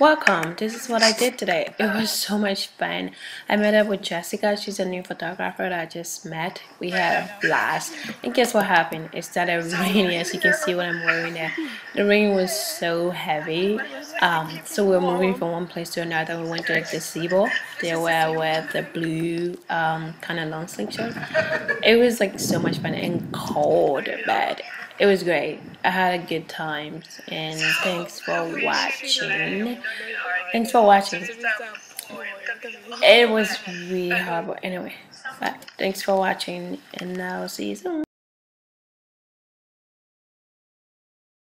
Welcome. This is what I did today. It was so much fun. I met up with Jessica. She's a new photographer that I just met. We had a blast. And guess what happened? It started raining as you can see what I'm wearing there. The rain was so heavy. Um, so we were moving from one place to another. We went to the gazebo. There where with the blue um, kind of long sleeve shirt. It was like so much fun and cold but it was great. I had a good time and thanks for watching. Thanks for watching. It was really horrible anyway. But thanks for watching and I'll see you soon.